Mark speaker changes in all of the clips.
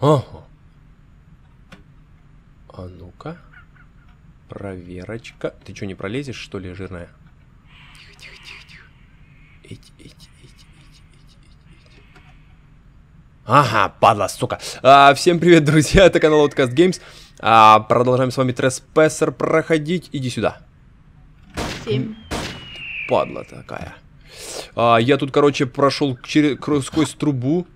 Speaker 1: Ага. А ну-ка. Проверочка. Ты что, не пролезешь, что ли, жирная? Тихо, тихо, тихо, тихо. Эти, эти, эти, эти, эти, эти. Ага, падла, сука. А, всем привет, друзья, это канал Outcast Games. А, продолжаем с вами Треспессор проходить. Иди сюда.
Speaker 2: Семь.
Speaker 1: Падла такая. А, я тут, короче, прошел через, сквозь трубу.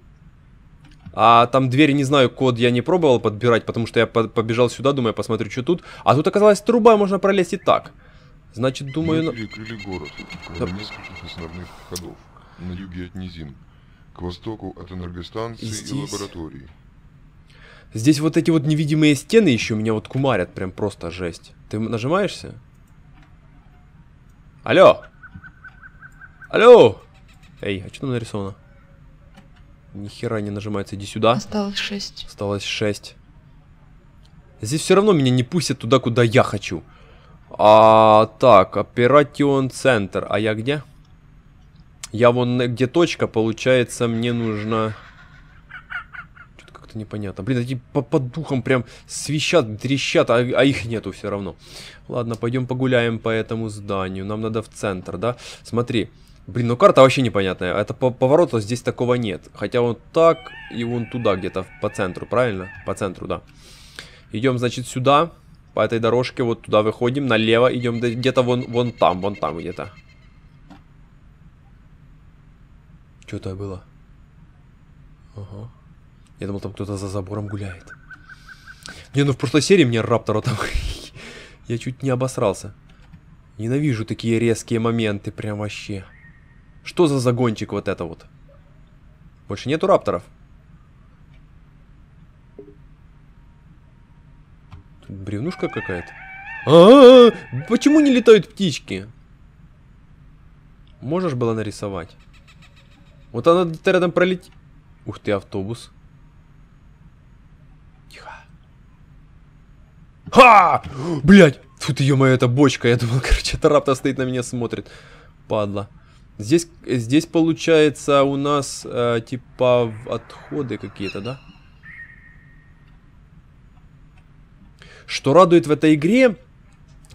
Speaker 1: А там двери, не знаю, код я не пробовал подбирать, потому что я по побежал сюда, думаю, посмотрю, что тут. А тут оказалась труба, можно пролезть и так. Значит, думаю...
Speaker 3: Мы перекрыли город, кроме
Speaker 1: Да.
Speaker 3: нескольких основных ходов. На юге от низин, к востоку от энергостанции и,
Speaker 1: Здесь?
Speaker 3: лабораторий.
Speaker 1: Здесь вот эти вот невидимые стены еще меня вот кумарят, прям просто жесть. Ты нажимаешься? Алло! Алло! Эй, а что там нарисовано? Ни хера не нажимается, иди сюда.
Speaker 2: Осталось шесть.
Speaker 1: Осталось 6. Здесь все равно меня не пустят туда, куда я хочу. А, так, операцион центр. А я где? Я вон э, где точка, получается, мне нужно... Что-то как-то непонятно. Блин, эти по, по духам прям свищат, трещат, а, а их нету все равно. Ладно, пойдем погуляем по этому зданию. Нам надо в центр, да? Смотри. Блин, ну карта вообще непонятная. Это по поворота здесь такого нет. Хотя вот так и вон туда где-то по центру, правильно? По центру, да. Идем, значит, сюда. По этой дорожке вот туда выходим. Налево идем где-то вон, вон там, вон там где-то. Что это было? Ага. Я думал, там кто-то за забором гуляет. Не, ну в прошлой серии мне Раптора там... Я чуть не обосрался. Ненавижу такие резкие моменты, прям вообще. Что за загончик вот это вот? Больше нету рапторов? Тут бревнушка какая-то. А, -а, а Почему не летают птички? Можешь было нарисовать? Вот она где-то рядом пролетит. Ух ты, автобус. Тихо. Ха! Блять! Тут ее моя эта бочка. Я думал, короче, это раптор стоит на меня смотрит. Падла. Здесь, здесь получается у нас э, типа отходы какие-то, да? Что радует в этой игре,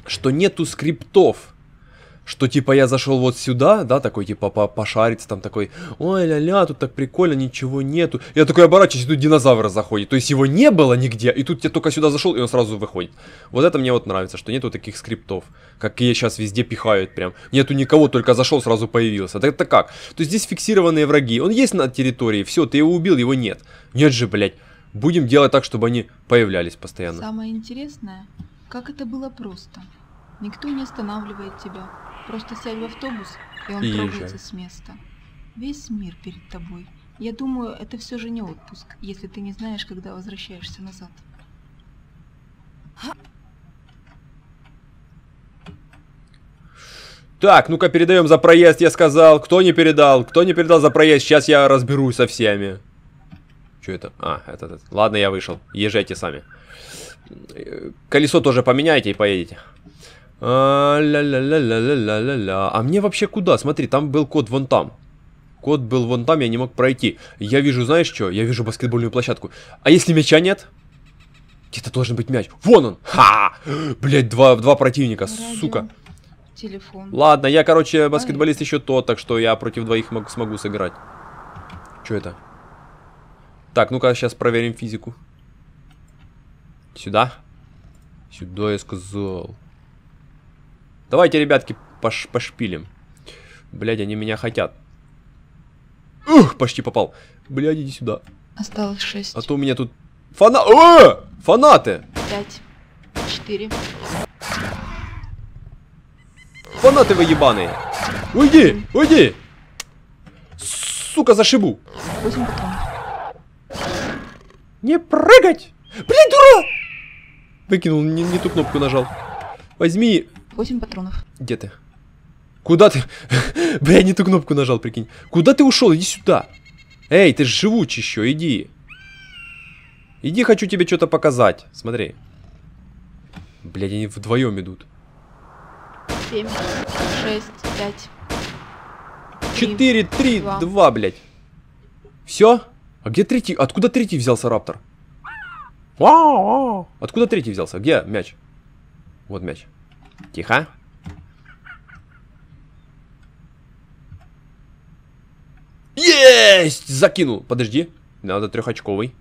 Speaker 1: что нету скриптов. Что типа я зашел вот сюда, да, такой типа по пошариться, там такой, ой, ля-ля, тут так прикольно, ничего нету. Я такой оборачиваюсь, и тут динозавр заходит. То есть его не было нигде, и тут я только сюда зашел, и он сразу выходит. Вот это мне вот нравится, что нету таких скриптов, какие сейчас везде пихают прям. Нету никого, только зашел, сразу появился. Так это как? То есть здесь фиксированные враги. Он есть на территории, все, ты его убил, его нет. Нет же, блядь. Будем делать так, чтобы они появлялись постоянно.
Speaker 2: Самое интересное, как это было просто. Никто не останавливает тебя. Просто сядь в автобус, и он
Speaker 1: И
Speaker 2: трогается
Speaker 1: езжай.
Speaker 2: с места. Весь мир перед тобой. Я думаю, это все же не отпуск, если ты не знаешь, когда возвращаешься назад.
Speaker 1: Так, ну-ка передаем за проезд, я сказал. Кто не передал? Кто не передал за проезд? Сейчас я разберусь со всеми. Что это? А, это, это. Ладно, я вышел. Езжайте сами. Колесо тоже поменяйте и поедете. А, ля-ля-ля-ля-ля-ля-ля. А мне вообще куда? Смотри, там был код вон там. Код был вон там, я не мог пройти. Я вижу, знаешь что? Я вижу баскетбольную площадку. А если мяча нет? Где-то должен быть мяч. Вон он! Ха! Блять, два, два противника,
Speaker 2: Радио,
Speaker 1: сука.
Speaker 2: Телефон.
Speaker 1: Ладно, я, короче, баскетболист еще тот, так что я против двоих мог- смогу сыграть. Что это? Так, ну-ка, сейчас проверим физику. Сюда? Сюда, я сказал. Давайте, ребятки, пош пошпилим. Блядь, они меня хотят. Ух, почти попал. Блядь, иди сюда.
Speaker 2: Осталось шесть.
Speaker 1: А то у меня тут... Фана... Э! Фанаты!
Speaker 2: Пять. Четыре.
Speaker 1: Фанаты вы ебаные! Уйди! Уйди! Сука, зашибу! Не прыгать! Блин, дура! Выкинул, не, не ту кнопку нажал. Возьми...
Speaker 2: Восемь патронов.
Speaker 1: Где ты? Куда ты? Бля, не ту кнопку нажал, прикинь. Куда ты ушел? Иди сюда. Эй, ты ж живучий еще, иди. Иди, хочу тебе что-то показать. Смотри. Блядь, они вдвоем идут.
Speaker 2: семь, шесть, пять. три,
Speaker 1: 4, 3,
Speaker 2: два.
Speaker 1: 2, блядь. Все? А где третий? Откуда третий взялся раптор? Откуда третий взялся? Где мяч? Вот мяч. Тихо. Есть! Закинул. Подожди. Надо трехочковый.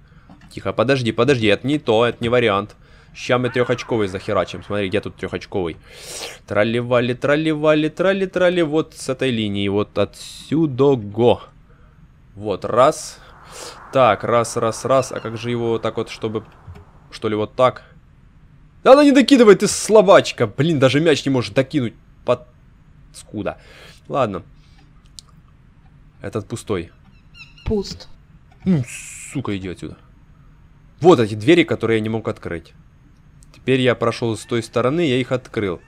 Speaker 1: Тихо, подожди, подожди. Это не то, это не вариант. Ща мы трехочковый захерачим. Смотри, где тут трехочковый. Тролливали, тролливали, тролли, тролли. Вот с этой линии. Вот отсюда го. Вот, раз. Так, раз, раз, раз. А как же его так вот, чтобы... Что ли, вот так? Да она не докидывает, ты слабачка. Блин, даже мяч не может докинуть. Под... Скуда. Ладно. Этот пустой.
Speaker 2: Пуст.
Speaker 1: Ну, сука, иди отсюда. Вот эти двери, которые я не мог открыть. Теперь я прошел с той стороны, я их открыл.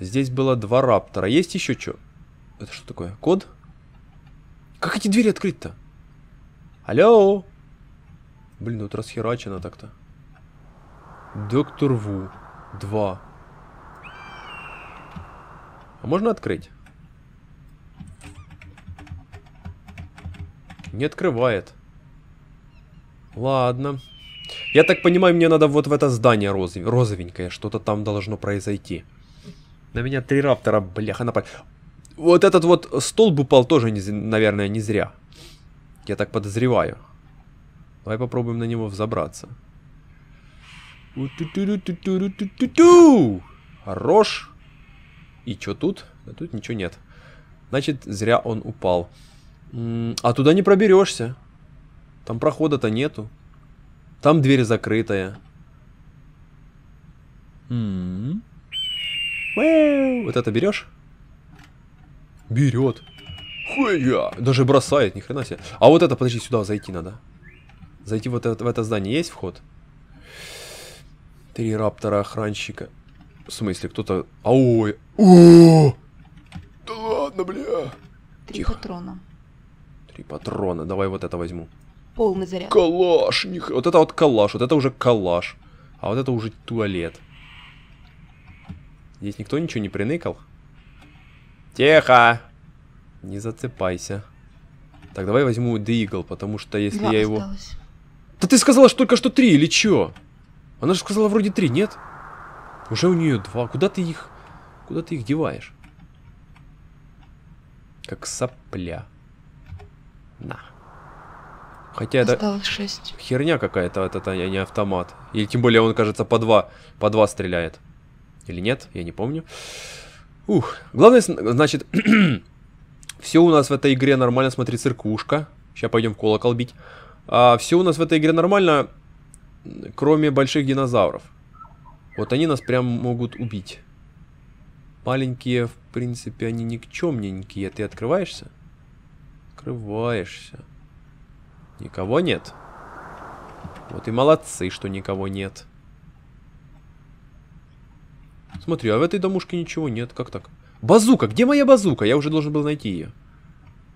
Speaker 1: Здесь было два раптора. Есть еще что? Это что такое? Код? Как эти двери открыть-то? Алло? Блин, тут расхерачено так-то. Доктор Ву. Два. А можно открыть? Не открывает. Ладно. Я так понимаю, мне надо вот в это здание розов... розовенькое. Что-то там должно произойти. На меня три раптора, бляха, напали. Вот этот вот столб упал тоже, не, наверное, не зря. Я так подозреваю. Давай попробуем на него взобраться. Хорош. И что тут? А тут ничего нет. Значит, зря он упал. А туда не проберешься. Там прохода-то нету. Там дверь закрытая. Вот это берешь? Берет. Хуя! Даже бросает, ни хрена себе. А вот это, подожди, сюда зайти надо. Зайти вот это, в это здание есть вход? Три раптора охранщика. В смысле, кто-то... Ой! О! Да ладно, бля!
Speaker 2: Три
Speaker 1: Тихо.
Speaker 2: патрона.
Speaker 1: Три патрона. Давай вот это возьму.
Speaker 2: Полный заряд.
Speaker 1: Калаш! них- Вот это вот калаш, вот это уже калаш. А вот это уже туалет. Здесь никто ничего не приныкал? Тихо! Не зацепайся. Так, давай возьму Дигл, потому что если
Speaker 2: Два
Speaker 1: я его...
Speaker 2: осталось.
Speaker 1: Да ты сказала что только что три, или чё? Она же сказала вроде три, нет? Уже у нее два. Куда ты их... Куда ты их деваешь? Как сопля. На. Хотя это
Speaker 2: Осталось шесть.
Speaker 1: херня какая-то, вот это а не автомат. Или тем более он, кажется, по два, по два стреляет. Или нет, я не помню. Ух, главное, значит, все у нас в этой игре нормально, смотри, циркушка. Сейчас пойдем в колокол бить. А, все у нас в этой игре нормально, кроме больших динозавров. Вот они нас прям могут убить. Маленькие, в принципе, они никчемненькие. Ты открываешься? Открываешься. Никого нет. Вот и молодцы, что никого нет. Смотри, а в этой домушке ничего нет. Как так? Базука! Где моя базука? Я уже должен был найти ее.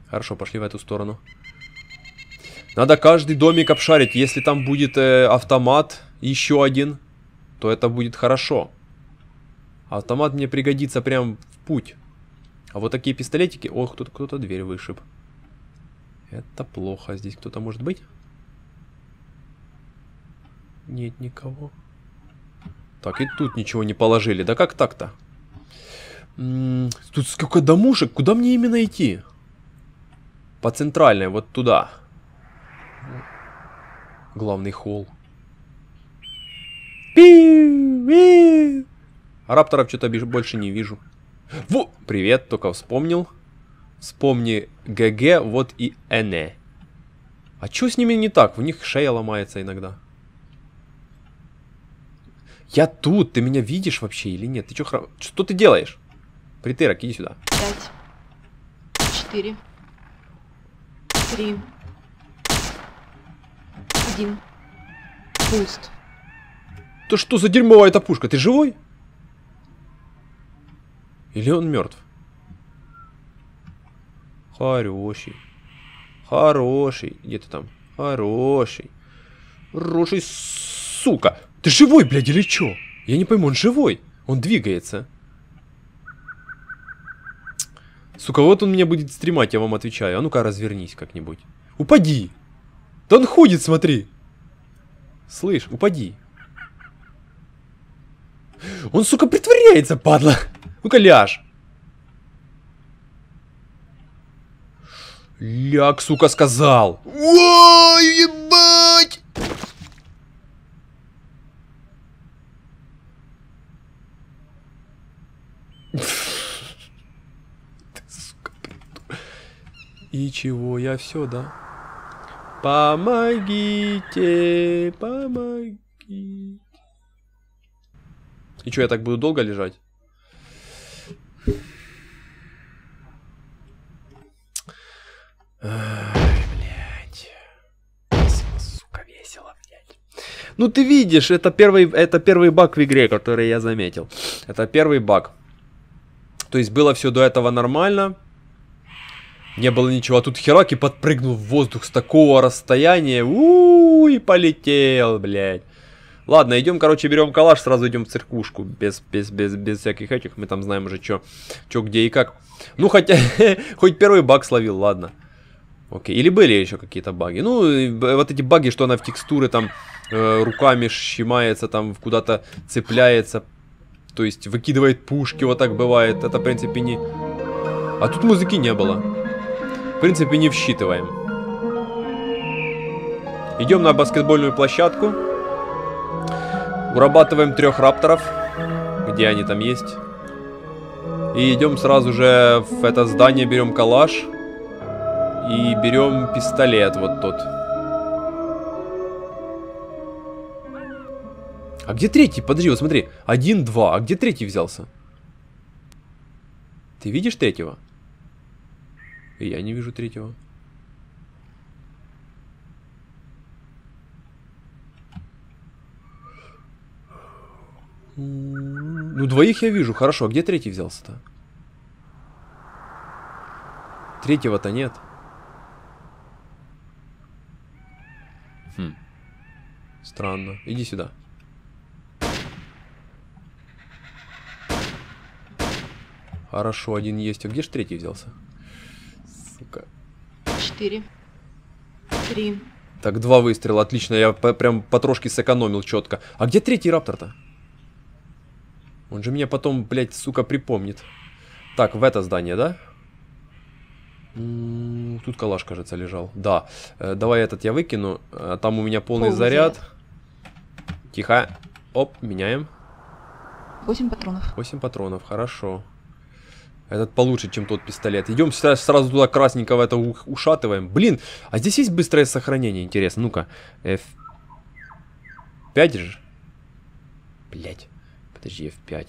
Speaker 1: Хорошо, пошли в эту сторону. Надо каждый домик обшарить. Если там будет э, автомат, еще один, то это будет хорошо. Автомат мне пригодится прям в путь. А вот такие пистолетики... Ох, кто-то кто дверь вышиб. Это плохо. Здесь кто-то может быть? Нет никого. Так, и тут ничего не положили. Да как так-то? Тут сколько домушек. Куда мне именно идти? По центральной, вот туда. Главный холл. Пиу, рапторов что-то больше не вижу. Во! Привет, только вспомнил. Вспомни ГГ, вот и НЭ. А что с ними не так? У них шея ломается иногда. Я тут, ты меня видишь вообще или нет? Ты чё хра... Что ты делаешь? Притырок, иди сюда.
Speaker 2: Пять. Четыре. Три. Один. Пуст.
Speaker 1: Да что за дерьмовая эта пушка? Ты живой? Или он мертв? Хороший. Хороший. Где ты там? Хороший. Хороший, сука. Ты живой, блядь, или чё? Я не пойму, он живой. Он двигается. Сука, вот он меня будет стремать, я вам отвечаю. А ну-ка, развернись как-нибудь. Упади! Да он ходит, смотри! Слышь, упади. Он, сука, притворяется, падла. Ну-ка, ляжь. Ляг, сука, сказал. Ой, ебать! Ты, сука, придур- И чего, я все, да? Помогите, помогите. И что, я так буду долго лежать? Весело, сука, весело, блядь. Ну ты видишь, это первый, это первый баг в игре, который я заметил. Это первый баг. То есть было все до этого нормально. Не было ничего, а тут херак и подпрыгнул в воздух с такого расстояния. у и полетел, блядь. Ладно, идем, короче, берем калаш, сразу идем в церквушку. Без, без, без, без всяких этих. Мы там знаем уже, что, что, где и как. Ну, хотя, хоть первый баг словил, ладно. Окей, или были еще какие-то баги. Ну, вот эти баги, что она в текстуры там э, руками щимается, там куда-то цепляется. То есть выкидывает пушки, вот так бывает. Это, в принципе, не... А тут музыки не было. В принципе, не всчитываем. Идем на баскетбольную площадку. Урабатываем трех рапторов. Где они там есть. И идем сразу же в это здание, берем калаш. И берем пистолет вот тот. А где третий? Подожди, вот смотри. Один, два. А где третий взялся? Ты видишь третьего? Я не вижу третьего. Ну, двоих я вижу, хорошо. А где третий взялся-то? Третьего-то нет. Хм. Странно. Иди сюда. Хорошо, один есть. А где же третий взялся? Сука.
Speaker 2: Четыре. Три.
Speaker 1: Так, два выстрела, отлично, я по- прям потрошки сэкономил четко. А где третий раптор-то? Он же меня потом, блядь, сука, припомнит. Так, в это здание, да? М, Тут калаш, кажется, лежал. Да. Э, давай этот я выкину. э, Там у меня полный,
Speaker 2: Полный
Speaker 1: заряд.
Speaker 2: заряд.
Speaker 1: Тихо. Оп, меняем.
Speaker 2: Восемь патронов.
Speaker 1: 8 патронов, хорошо. Этот получше, чем тот пистолет. Идем сразу туда красненького это ушатываем. Блин, а здесь есть быстрое сохранение, интересно. Ну-ка. F5 же? Блять. Подожди, F5.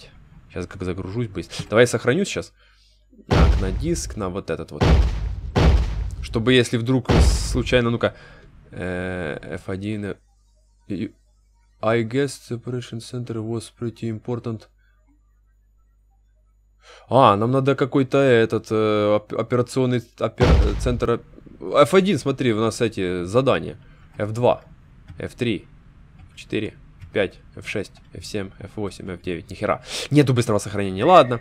Speaker 1: Сейчас как загружусь быстро. Давай я сохраню сейчас. Так, на диск, на вот этот вот. Чтобы если вдруг случайно, ну-ка. э, F1. э, I guess the operation center was pretty important. А, нам надо какой-то этот э, оп- операционный опер- э, центр. оп- F1, смотри, у нас эти задания. F2, F3, F4, F5, F6, F7, F8, F9. Нихера. Нету быстрого сохранения. Ладно.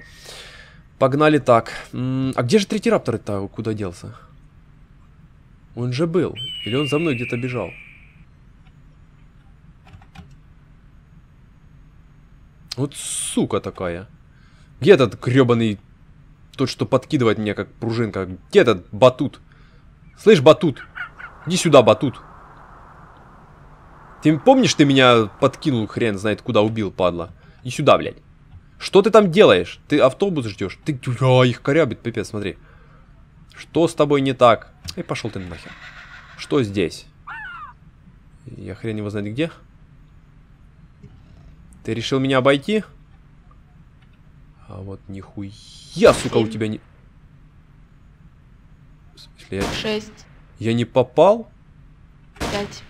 Speaker 1: Погнали так. М, а где же третий раптор-то? Куда делся? Он же был. Или он за мной где-то бежал? Вот сука такая. Где этот гребаный... Тот, что подкидывает меня, как пружинка. Где этот батут? Слышь, батут. Иди сюда, батут. Ты помнишь, ты меня подкинул, хрен знает куда, убил, падла? Иди сюда, блядь. Что ты там делаешь? Ты автобус ждешь? Ты... А, их корябит, пипец, смотри. Что с тобой не так? Эй, пошел ты нахер. Что здесь? Я хрен его знает где. Ты решил меня обойти? А вот нихуя, сука, у тебя не... В смысле, я,
Speaker 2: Шесть.
Speaker 1: я не попал?
Speaker 2: Пять.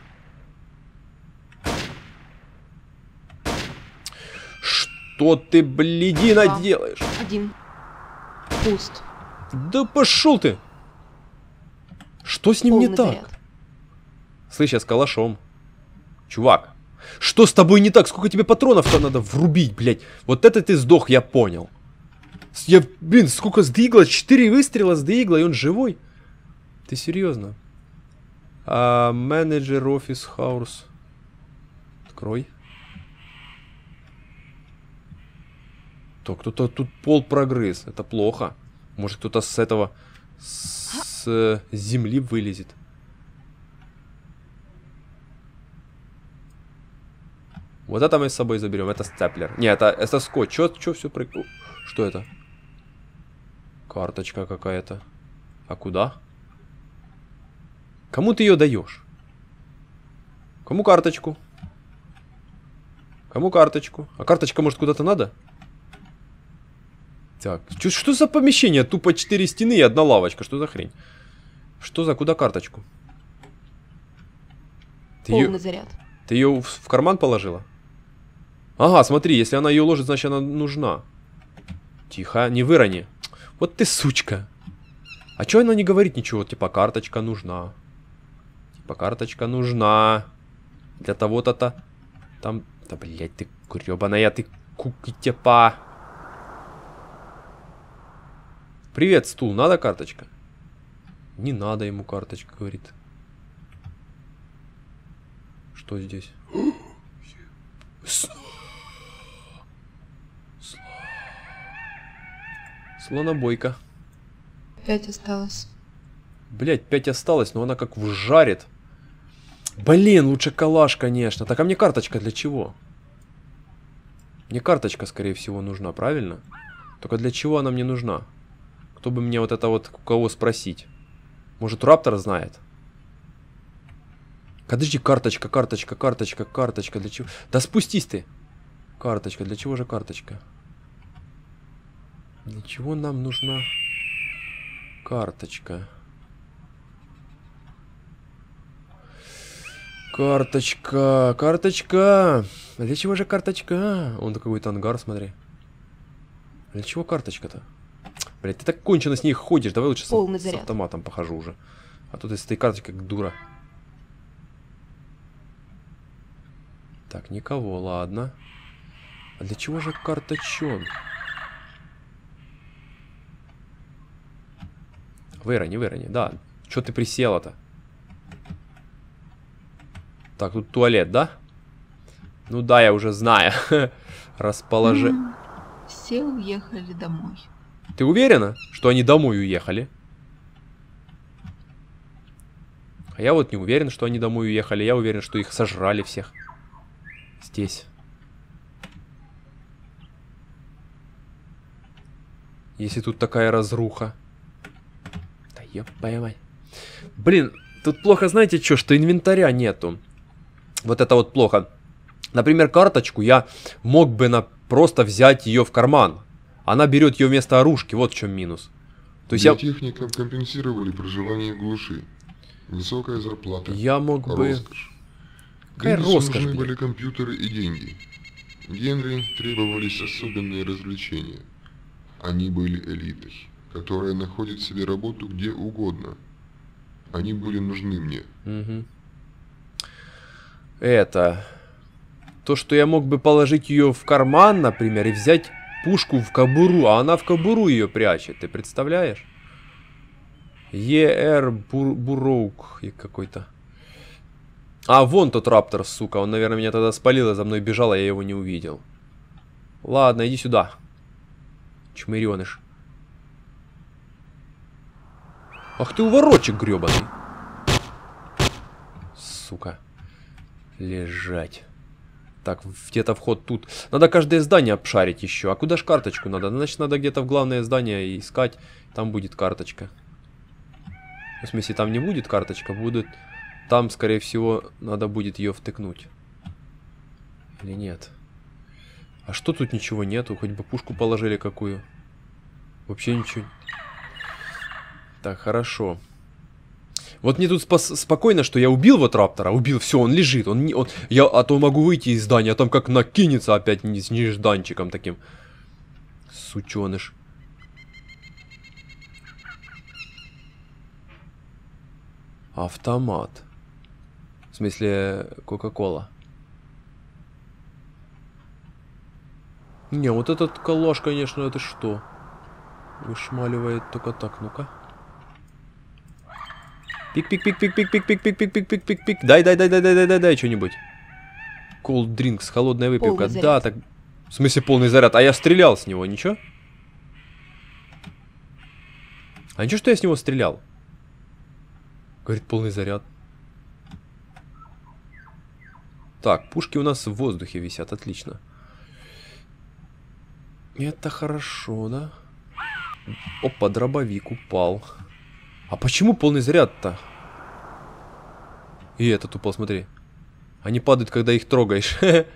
Speaker 1: Что ты, блядина,
Speaker 2: Два.
Speaker 1: делаешь?
Speaker 2: Один. Пуст.
Speaker 1: Да пошел ты! Что с ним не
Speaker 2: Полный
Speaker 1: так?
Speaker 2: заряд.
Speaker 1: Слышь, я с калашом. Чувак, что с тобой не так? Сколько тебе патронов-то надо врубить, блядь? Вот это ты сдох, я понял. С- Я, блин, сколько сдвигла? Четыре выстрела сдвигла, и он живой? Ты серьезно? А, менеджер офис хаус. Открой. Так, кто-то тут пол прогрыз. Это плохо. Может, кто-то с этого... С э, земли вылезет. Вот это мы с собой заберем. Это степлер. Не, это, это скотч. Чё, чё все при... Что это? Карточка какая-то. А куда? Кому ты ее даешь? Кому карточку? Кому карточку? А карточка, может, куда-то надо? Так, чё- что за помещение? Тупо 4 стены и одна лавочка. Что за хрень? Что за куда карточку? Ты
Speaker 2: Полный заряд.
Speaker 1: ты ее в, в карман положила? Ага, смотри, если она ее ложит, значит она нужна. Тихо, не вырони. Вот ты сучка. А чё она не говорит ничего? Типа карточка нужна. Типа карточка нужна. Для того-то-то. Там... Да, блядь, ты грёбаная, ты кукитепа. Привет, стул, надо карточка? Не надо ему карточка, говорит. Что здесь? Слонобойка.
Speaker 2: Пять осталось.
Speaker 1: Блять, 5 осталось, но она как вжарит. Блин, лучше калаш, конечно. Так, а мне карточка для чего? Мне карточка, скорее всего, нужна, правильно? Только для чего она мне нужна? Кто бы мне вот это вот, у кого спросить? Может, Раптор знает? Подожди, карточка, карточка, карточка, карточка, для чего? Да спустись ты! Карточка, для чего же карточка? Для чего нам нужна карточка? Карточка, карточка. А Для чего же карточка? Он такой какой-то ангар, смотри. Для чего карточка-то? Блять, ты так кончено с ней ходишь. Давай лучше с,
Speaker 2: Полный
Speaker 1: с
Speaker 2: заряд.
Speaker 1: автоматом похожу уже. А тут если ты карточка как дура. Так, никого, ладно. А для чего же карточон? Вырони, вырони, да. Чё ты присела-то? Так, тут туалет, да? Ну да, я уже знаю. Расположи.
Speaker 2: Все уехали домой.
Speaker 1: Ты уверена, что они домой уехали? А я вот не уверен, что они домой уехали. Я уверен, что их сожрали всех. Здесь. Если тут такая разруха. Ёб поймай. Блин, тут плохо, знаете что, что инвентаря нету. Вот это вот плохо. Например, карточку я мог бы на просто взять ее в карман. Она берет ее вместо оружки, вот в чем минус. То есть я,
Speaker 3: Биотехникам компенсировали проживание в глуши. Высокая зарплата.
Speaker 1: я мог бы...
Speaker 3: Роскошь.
Speaker 1: Какая
Speaker 3: Генрису
Speaker 1: роскошь,
Speaker 3: нужны были компьютеры и деньги. Генри требовались особенные развлечения. Они были элитой, которая находит себе работу где угодно. Они были нужны мне.
Speaker 1: Это... То, что я мог бы положить ее в карман, например, и взять пушку в кобуру, а она в кобуру ее прячет, ты представляешь? ЕР Бур- Буроук какой-то. А, вон тот раптор, сука, он, наверное, меня тогда спалил, и за мной бежал, а я его не увидел. Ладно, иди сюда. Чмыреныш. Ах ты уворотчик гребаный. Сука. Лежать. Так, где-то вход тут. Надо каждое здание обшарить еще. А куда ж карточку надо? Значит, надо где-то в главное здание искать. Там будет карточка. В смысле, там не будет карточка, будет... Там, скорее всего, надо будет ее втыкнуть. Или нет? А что тут ничего нету? Хоть бы пушку положили какую. Вообще ничего. Так, хорошо. Вот мне тут спас- спокойно, что я убил вот раптора, убил, все, он лежит, он, не, он я, а то могу выйти из здания, а там как накинется опять не- с нежданчиком таким. Сученыш. Автомат. В смысле, Кока-Кола. Не, вот этот калаш, конечно, это что? Вышмаливает только так, ну-ка. Пик-пик-пик-пик-пик-пик-пик-пик-пик-пик-пик-пик. Дай, дай, дай, дай, дай, дай, дай, дай что-нибудь. Cold drinks, холодная выпивка.
Speaker 2: Полный
Speaker 1: Да,
Speaker 2: заряд.
Speaker 1: так. В смысле полный заряд? А я стрелял с него, ничего? А ничего, что я с него стрелял? Говорит, полный заряд. Так, пушки у нас в воздухе висят, отлично. Это хорошо, да? Опа, дробовик упал. А почему полный заряд-то? И этот упал, смотри. Они падают, когда их трогаешь.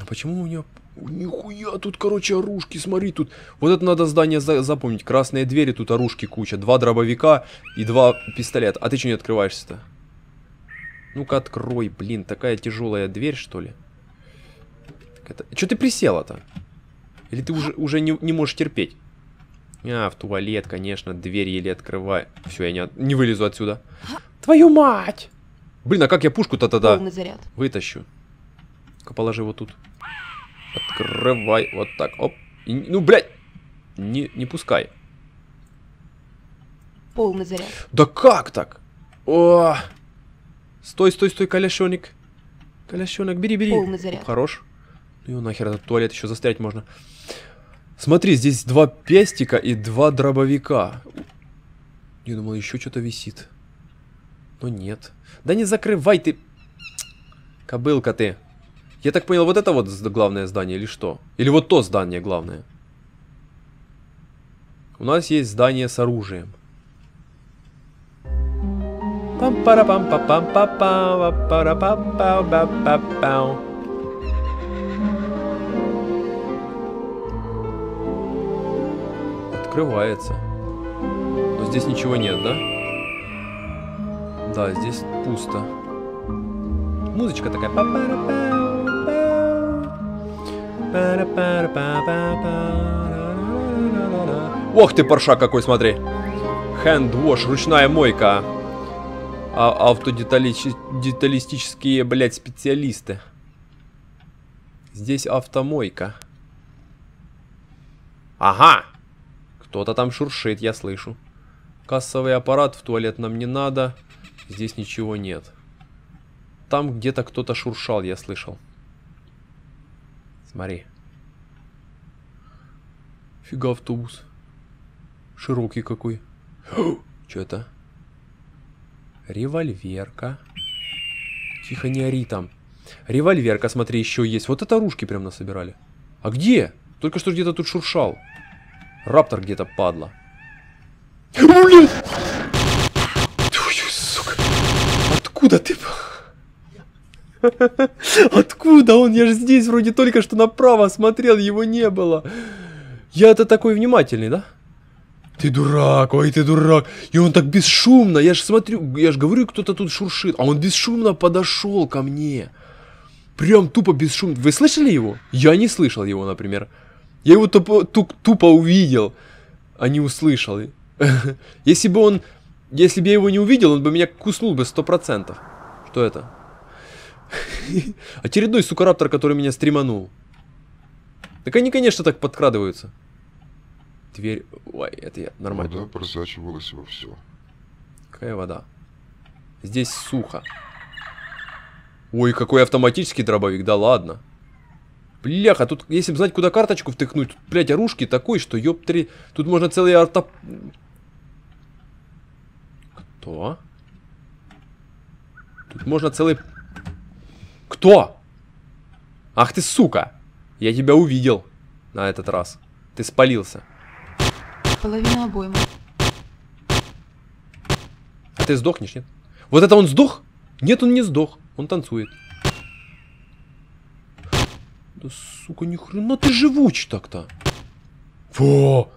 Speaker 1: А почему у него... Нихуя, тут, короче, оружки, смотри, тут... Вот это надо здание за- запомнить. Красные двери, тут оружки куча. Два дробовика и два пистолета. А ты что не открываешься-то? Ну-ка, открой, блин, такая тяжелая дверь, что ли? Это... Че ты присела-то? Или ты уже, уже не, не можешь терпеть? А, в туалет, конечно, дверь еле открываю. Все, я не, от- не вылезу отсюда. Твою мать! Блин, а как я пушку-то тогда
Speaker 2: Полный заряд.
Speaker 1: вытащу? Ну-ка, положи вот тут. Открывай, вот так, оп. И ну, блядь! Не, не пускай.
Speaker 2: Полный заряд.
Speaker 1: Да как так? О! Стой, стой, стой, коляшоник. Коляшонок, бери, бери.
Speaker 2: Полный заряд.
Speaker 1: Хорош. Ну его нахер, этот туалет еще застрять можно. Смотри, здесь два пестика и два дробовика. Я думал, еще что-то висит. Но нет. Да не закрывай ты. Кобылка ты. Я так понял, вот это вот главное здание или что? Или вот то здание главное? У нас есть здание с оружием. пам Открывается. Но здесь ничего нет, да? Да, здесь пусто. Музычка такая. Ох ты, парша какой, смотри. Хендвош, ручная мойка. А автодеталистические, блядь, специалисты. Здесь автомойка. Ага! Кто-то там шуршит, я слышу. Кассовый аппарат в туалет нам не надо. Здесь ничего нет. Там где-то кто-то шуршал, я слышал. Смотри. Фига автобус. Широкий какой. Что это? Револьверка. Тихо, не ори там. Револьверка, смотри, еще есть. Вот это оружки прям насобирали. А где? Только что где-то тут шуршал. Раптор где-то падла. Блин! Твою, сука. Откуда ты? Откуда он? Я же здесь вроде только что направо смотрел, его не было. Я-то такой внимательный, да? Ты дурак, ой, ты дурак. И он так бесшумно, я же смотрю, я же говорю, кто-то тут шуршит, а он бесшумно подошел ко мне. Прям тупо бесшумно. Вы слышали его? Я не слышал его, например. Я его тупо, ту- тупо увидел, а не услышал. Если бы он, если бы я его не увидел, он бы меня куснул бы сто процентов. Что это? Очередной сукараптор, который меня стреманул. Так они, конечно, так подкрадываются. Дверь... Ой, это я нормально.
Speaker 3: Вода просачивалась во все.
Speaker 1: Какая вода? Здесь сухо. Ой, какой автоматический дробовик, да ладно. Бляха, тут, если бы знать, куда карточку втыкнуть, тут, блядь, оружки такой, что ёптри... Тут можно целый арта... Кто? Тут можно целый... Кто? Ах ты, сука! Я тебя увидел на этот раз. Ты спалился.
Speaker 2: Половина обоймы.
Speaker 1: А ты сдохнешь, нет? Вот это он сдох? Нет, он не сдох. Он танцует. Да сука, ни хрена ты живуч так-то. Во!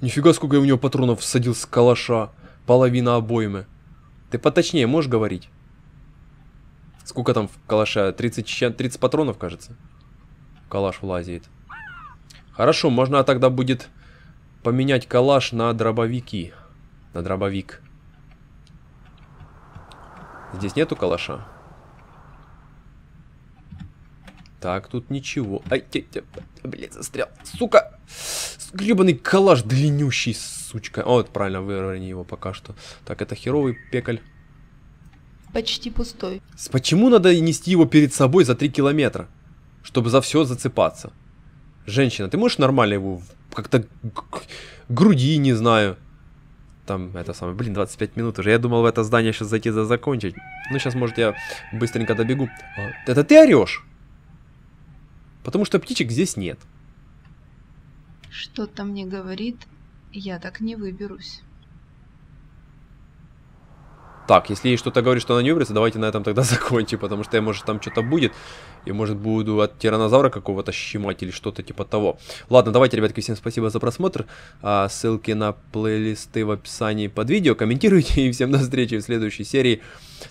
Speaker 1: Нифига, сколько я у него патронов всадил с калаша. Половина обоймы. Ты поточнее можешь говорить? Сколько там в калаша? 30, ща- 30 патронов, кажется. Калаш влазит. Хорошо, можно тогда будет поменять калаш на дробовики. На дробовик. Здесь нету калаша? Так, тут ничего. Ай, тя, тя, блядь, застрял. Сука! Гребаный коллаж длиннющий, сучка. О, вот правильно, выровняй его пока что. Так, это херовый пекаль.
Speaker 2: Почти пустой.
Speaker 1: Почему надо нести его перед собой за 3 километра? Чтобы за все зацепаться. Женщина, ты можешь нормально его как-то груди, не знаю. Там, это самое, блин, 25 минут уже. Я думал в это здание сейчас зайти за закончить. Ну, сейчас, может, я быстренько добегу. А, Это ты орешь? Потому что птичек здесь нет.
Speaker 2: Что-то мне говорит, я так не выберусь.
Speaker 1: Так, если ей что-то говорит, что она не выберется, давайте на этом тогда закончим, потому что я, может, там что-то будет, и, может, буду от тиранозавра какого-то щемать или что-то типа того. Ладно, давайте, ребятки, всем спасибо за просмотр. А, ссылки на плейлисты в описании под видео. Комментируйте, и всем до встречи в следующей серии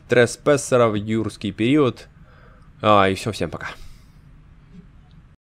Speaker 1: Треспессеров, юрский период. А, и все, всем пока.